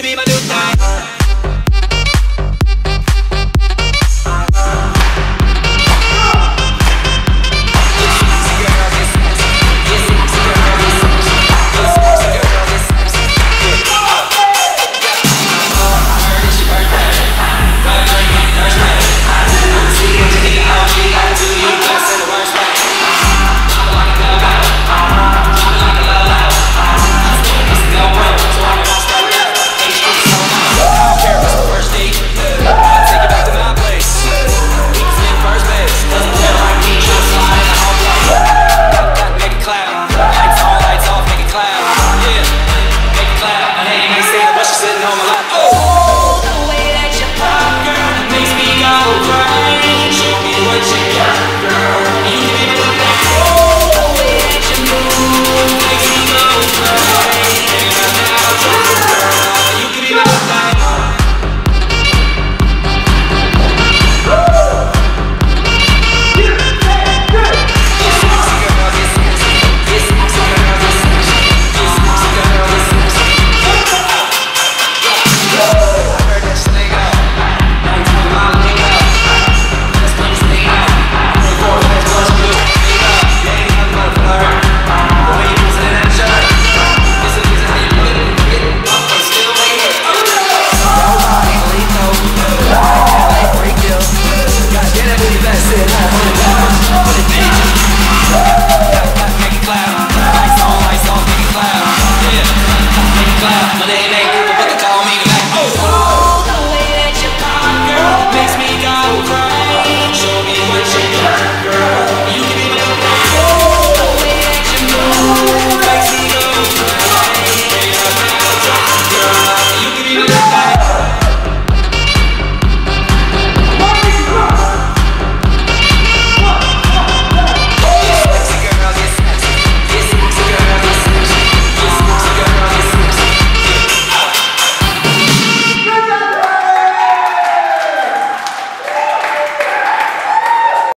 my new time Yeah.